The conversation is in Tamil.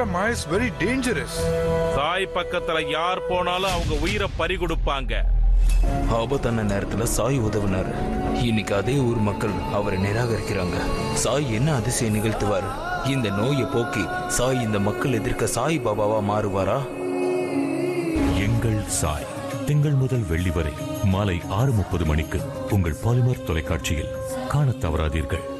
का माँ इज वेरी சாய் பக்கத்துல யார் போனாலும் அவங்க உயிரை பறி கொடுப்பாங்க. ஆபத்தான நேரத்துல சாய் உதவினார். இன்னைக்கு அதே ஊர் மக்கள் அவரை நிராகரிக்கிறாங்க. சாய் என்ன அதிசயம் நிகழ்த்துவார்? இந்த நோயை போக்கி சாய் இந்த மக்கள் எதிர்க்க சாய் பாபாவா மாறுவாரா? எங்கள் சாய் திங்கள் முதல் வெள்ளி வரை மாலை ஆறு முப்பது மணிக்கு உங்கள் பாலிமர் தொலைக்காட்சியில் காணத் தவறாதீர்கள்.